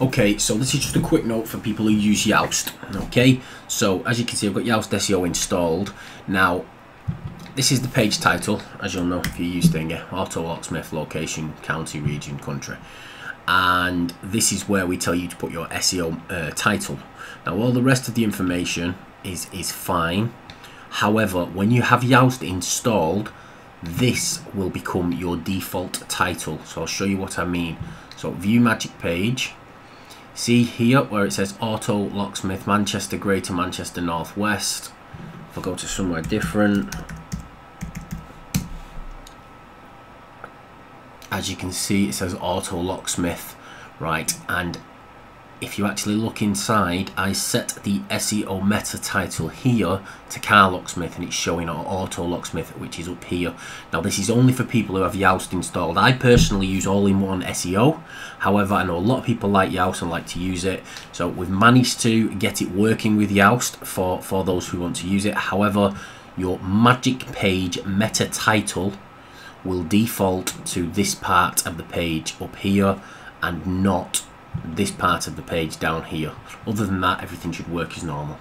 Okay, so this is just a quick note for people who use Yoast. Okay, so as you can see, I've got Yoast SEO installed. Now, this is the page title, as you'll know if you use Stinger, Auto Locksmith, location, county, region, country. And this is where we tell you to put your SEO uh, title. Now, all the rest of the information is, is fine. However, when you have Yoast installed, this will become your default title. So I'll show you what I mean. So view magic page. See here where it says Auto Locksmith Manchester Greater Manchester Northwest. If I go to somewhere different, as you can see it says auto locksmith right and if you actually look inside I set the SEO meta title here to car locksmith and it's showing auto locksmith which is up here. Now this is only for people who have Yoast installed. I personally use all-in-one SEO however I know a lot of people like Yoast and like to use it. So we've managed to get it working with Yoast for for those who want to use it. However your magic page meta title will default to this part of the page up here and not this part of the page down here. Other than that, everything should work as normal.